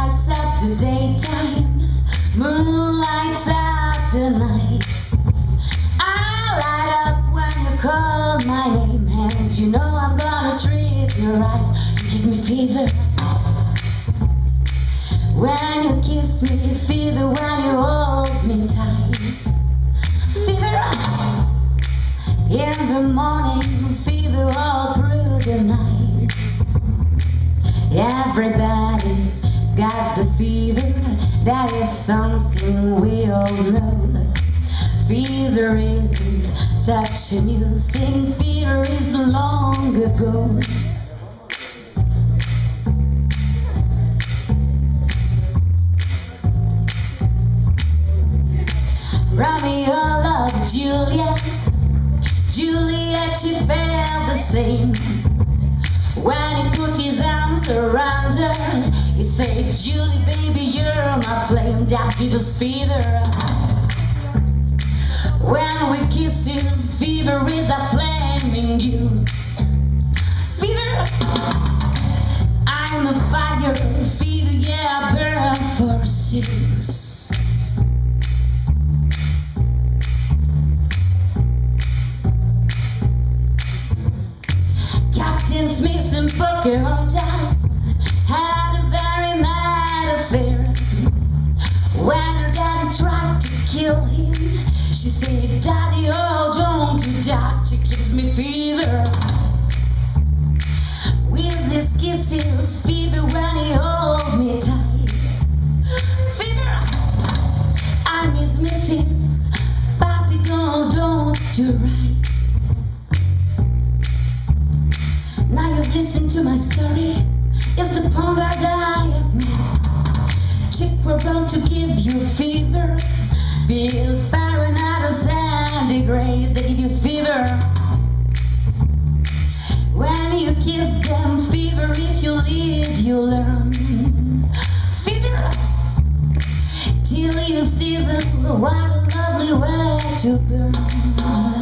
up the daytime, moon lights up the night. I light up when you call my name, and you know I'm gonna treat you right. You give me fever. When you kiss me, fever when you hold me tight. Fever in the morning, fever all through the night. Everybody's got the fever, that is something we all know. Fever isn't such a new thing, fever is long ago. Romeo loved Juliet. Juliet, she felt the same. When he put his arms around her, said, Julie, baby, you're my flame. That gives fever. When we kiss, his fever is a flaming use. Fever, I'm a fire. Fever, yeah, I burn for Zeus. Captain Smith and Pocahontas she gives me fever. With his kisses, fever when he holds me tight. Fever, I'm his missus, Papi, no, don't you right. Now you've listened to my story. It's the poem that I have made. Chick, we're going to give you fever. Bill they give you fever. When you kiss them, fever. If you leave, you learn. Fever. Till you season, what a lovely way to burn.